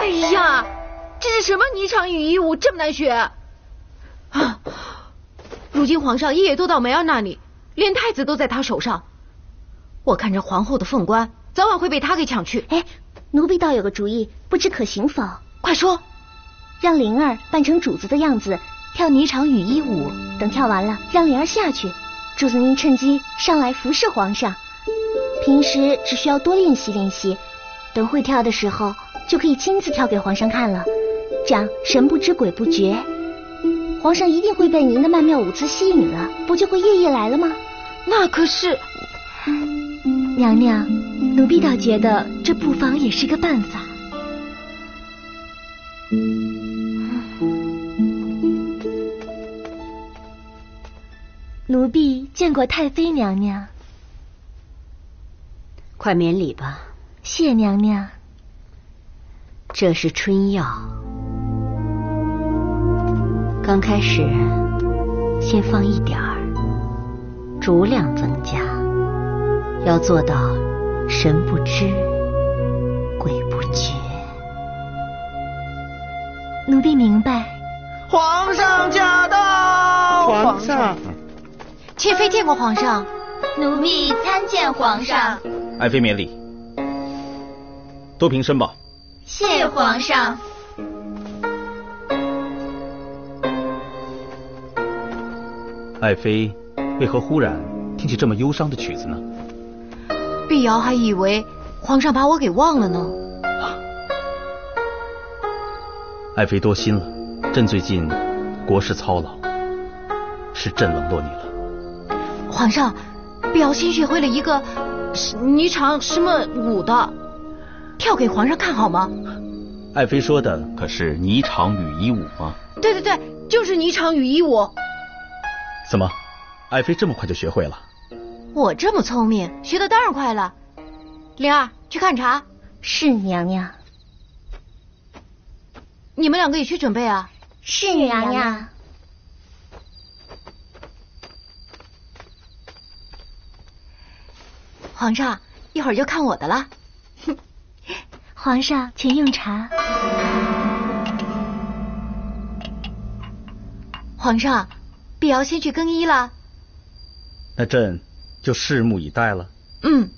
哎呀，这是什么霓裳羽衣舞，这么难学？啊！如今皇上一夜都到梅儿那里，连太子都在他手上。我看这皇后的凤冠，早晚会被他给抢去。哎，奴婢倒有个主意，不知可行否？快说！让灵儿扮成主子的样子，跳霓裳羽衣舞。等跳完了，让灵儿下去，主子您趁机上来服侍皇上。平时只需要多练习练习，等会跳的时候，就可以亲自跳给皇上看了。这样神不知鬼不觉，皇上一定会被您的曼妙舞姿吸引了，不就会夜夜来了吗？那可是，娘娘，奴婢倒觉得这不妨也是个办法。奴婢见过太妃娘娘，快免礼吧。谢娘娘。这是春药，刚开始先放一点儿，逐量增加，要做到神不知鬼不觉。奴婢明白。皇上驾到！皇上。妾妃见过皇上，奴婢参见皇上。爱妃免礼，多平身吧。谢皇上。爱妃为何忽然听起这么忧伤的曲子呢？碧瑶还以为皇上把我给忘了呢。爱妃多心了，朕最近国事操劳，是朕冷落你了。皇上，碧瑶新学会了一个霓裳什么舞的，跳给皇上看好吗？爱妃说的可是霓裳羽衣舞吗？对对对，就是霓裳羽衣舞。怎么，爱妃这么快就学会了？我这么聪明，学的当然快了。灵儿，去看茶。是娘娘。你们两个也去准备啊。是娘娘。皇上，一会儿就看我的了。皇上，请用茶。皇上，碧瑶先去更衣了。那朕就拭目以待了。嗯。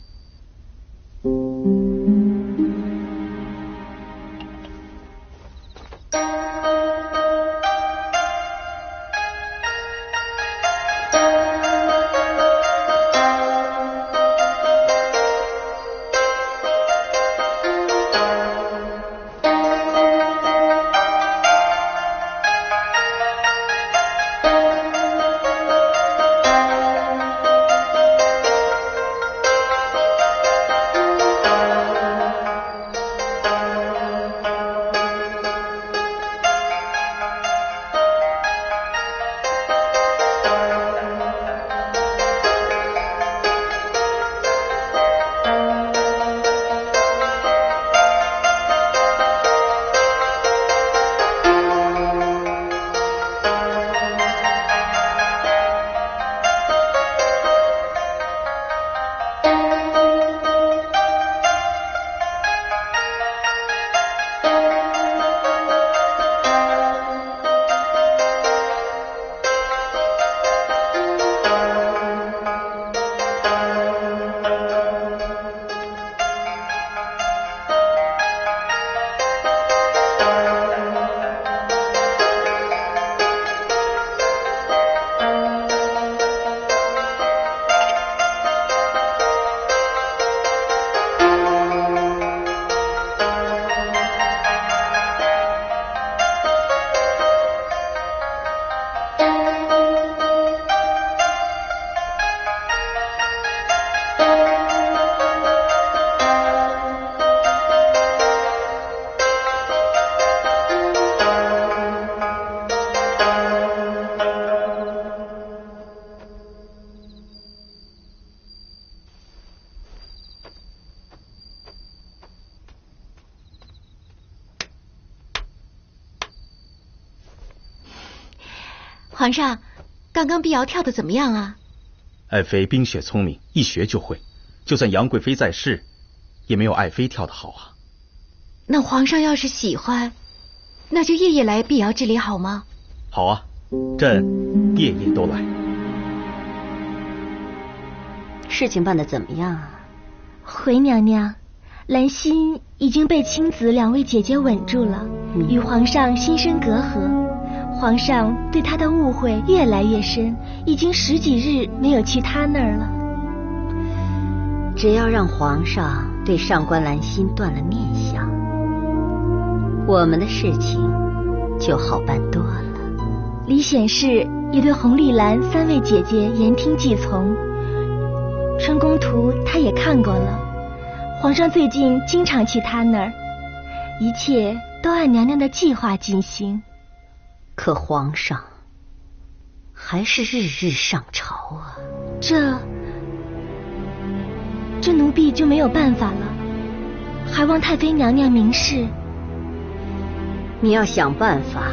皇上，刚刚碧瑶跳的怎么样啊？爱妃冰雪聪明，一学就会。就算杨贵妃在世，也没有爱妃跳的好啊。那皇上要是喜欢，那就夜夜来碧瑶这里好吗？好啊，朕夜夜都来。事情办的怎么样啊？回娘娘，兰心已经被青子两位姐姐稳住了，与皇上心生隔阂。皇上对她的误会越来越深，已经十几日没有去她那儿了。只要让皇上对上官兰心断了念想，我们的事情就好办多了。李显氏也对红丽兰三位姐姐言听计从，春宫图他也看过了。皇上最近经常去他那儿，一切都按娘娘的计划进行。可皇上还是日日上朝啊！这这奴婢就没有办法了，还望太妃娘娘明示。你要想办法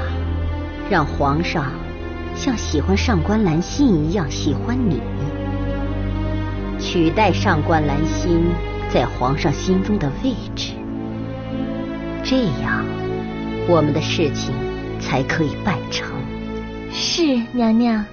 让皇上像喜欢上官兰心一样喜欢你，取代上官兰心在皇上心中的位置，这样我们的事情。才可以办成。是娘娘。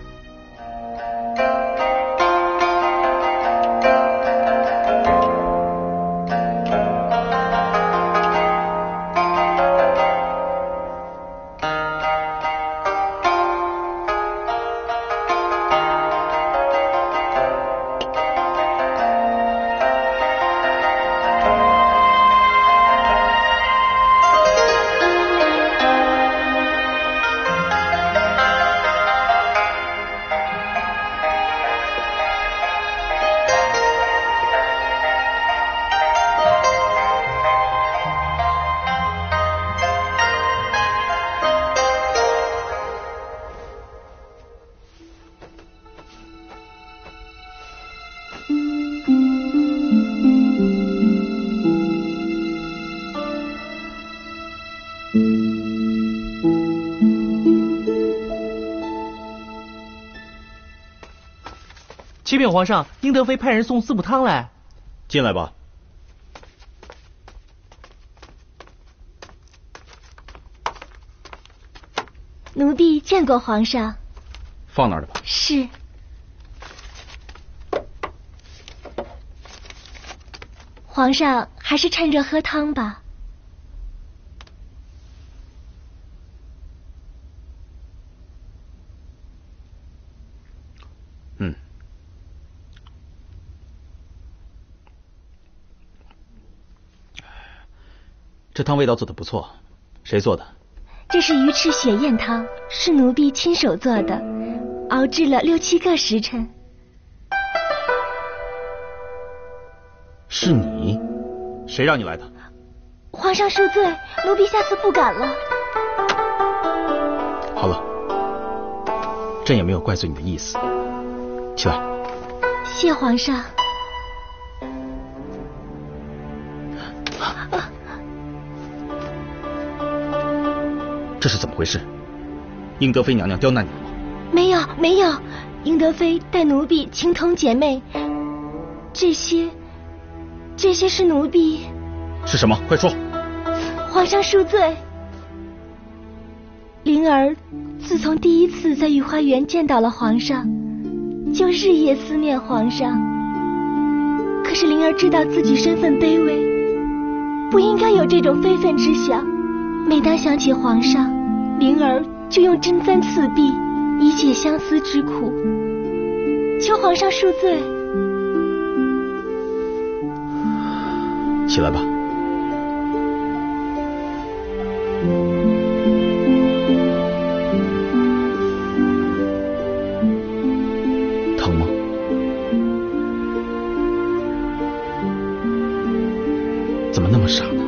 启禀皇上，英德妃派人送滋补汤来。进来吧。奴婢见过皇上。放那儿了吧。是。皇上还是趁热喝汤吧。嗯。这汤味道做的不错，谁做的？这是鱼翅血燕汤，是奴婢亲手做的，熬制了六七个时辰。是你？谁让你来的？皇上恕罪，奴婢下次不敢了。好了，朕也没有怪罪你的意思。起来。谢皇上。这是怎么回事？英德妃娘娘刁难你了吗？没有，没有。英德妃待奴婢情同姐妹。这些，这些是奴婢。是什么？快说。皇上恕罪。灵儿自从第一次在御花园见到了皇上，就日夜思念皇上。可是灵儿知道自己身份卑微，不应该有这种非分之想。每当想起皇上，灵儿就用针簪刺臂，以解相思之苦。求皇上恕罪。起来吧。疼吗？怎么那么傻呢？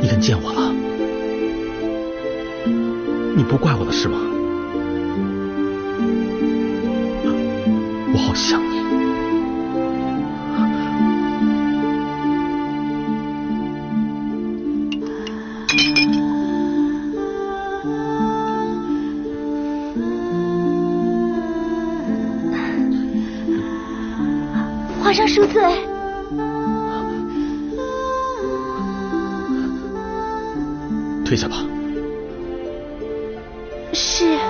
你跟见我了？你不怪我了是吗？我好想你。皇上恕罪。退下吧。是。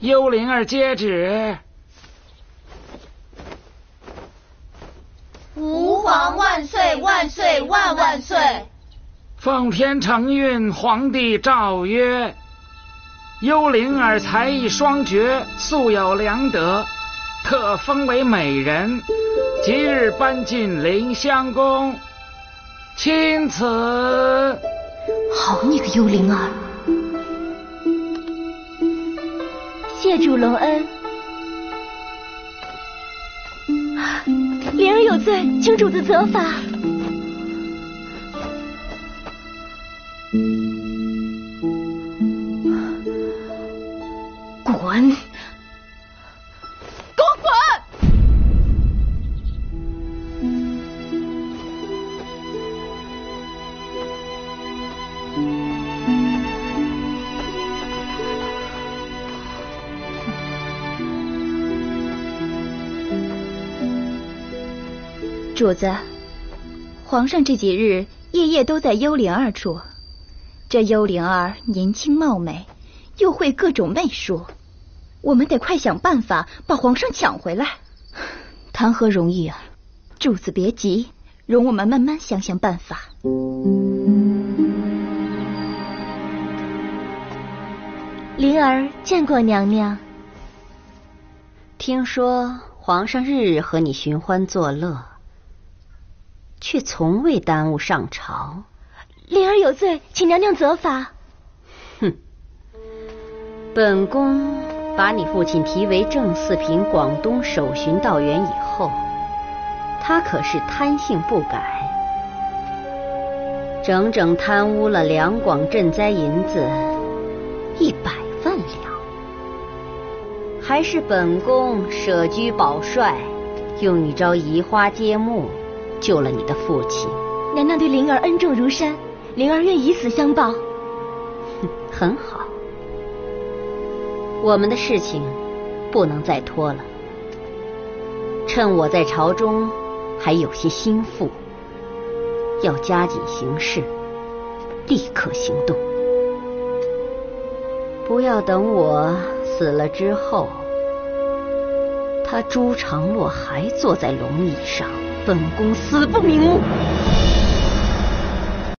幽灵儿接旨。吾皇万岁万岁万万岁！奉天承运，皇帝诏曰：幽灵儿才艺双绝，素有良德，特封为美人，即日搬进凌香宫。钦此。好你个幽灵儿！谢主隆恩。灵儿有罪，请主子责罚。主子，皇上这几日夜夜都在幽灵儿处。这幽灵儿年轻貌美，又会各种媚术，我们得快想办法把皇上抢回来。谈何容易啊！主子别急，容我们慢慢想想办法。灵儿见过娘娘。听说皇上日日和你寻欢作乐，却从未耽误上朝。灵儿有罪，请娘娘责罚。哼，本宫把你父亲提为正四品广东守巡道员以后，他可是贪性不改，整整贪污了两广赈灾银子一百万两，还是本宫舍居保帅，用一招移花接木救了你的父亲。娘娘对灵儿恩重如山。灵儿愿以死相报。很好，我们的事情不能再拖了。趁我在朝中还有些心腹，要加紧行事，立刻行动。不要等我死了之后，他朱常洛还坐在龙椅上，本宫死不瞑目。